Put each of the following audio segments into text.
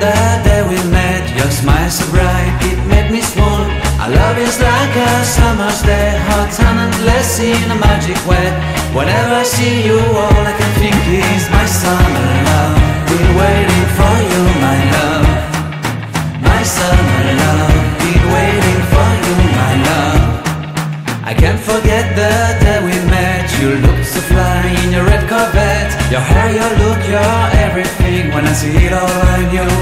the day we met. Your smile so bright, it made me swoon. Our love is like a summer's day, hot and endless in a magic way. Whenever I see you, all I can think is my summer love. Been waiting for you, my love. My summer love. Been waiting for you, my love. I can't forget the day we met. You looked so fly in your red Corvette. Your hair, your look, your everything. When I see it all,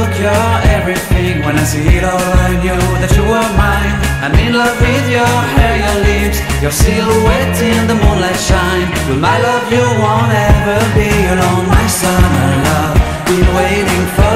Look, your everything. When I see it all, I knew that you were mine. I'm in love with your hair, your lips, your silhouette in the moonlight shine. With my love, you won't ever be alone. My summer love, been waiting for